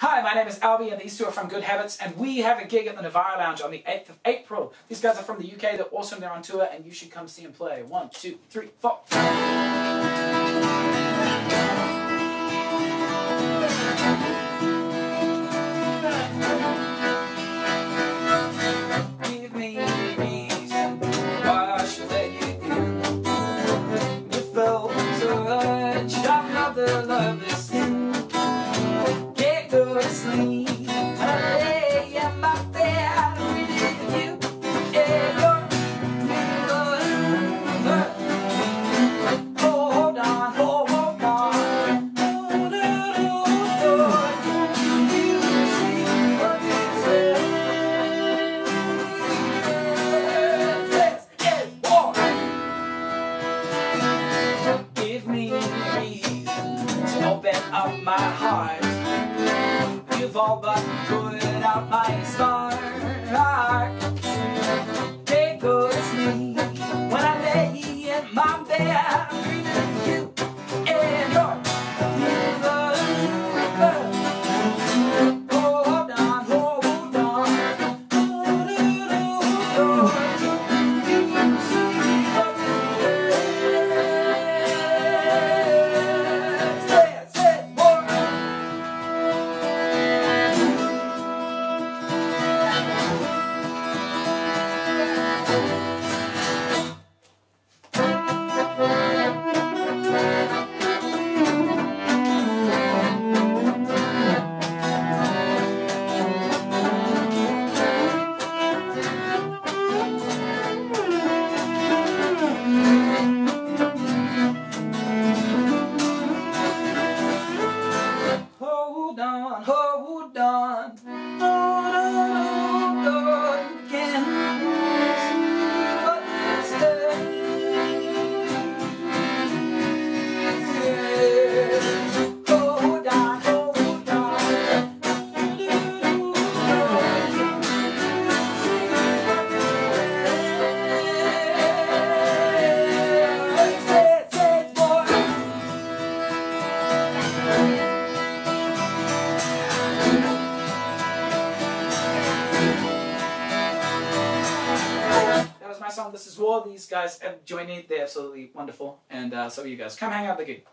Hi, my name is Albi and these two are from Good Habits and we have a gig at the Nivara Lounge on the 8th of April. These guys are from the UK, they're awesome, they're on tour and you should come see them play. One, two, three, four. Up my heart. You've all but put out my spark. This is War. These guys have joined me. They're absolutely wonderful. And uh, so you guys. Come hang out the gig.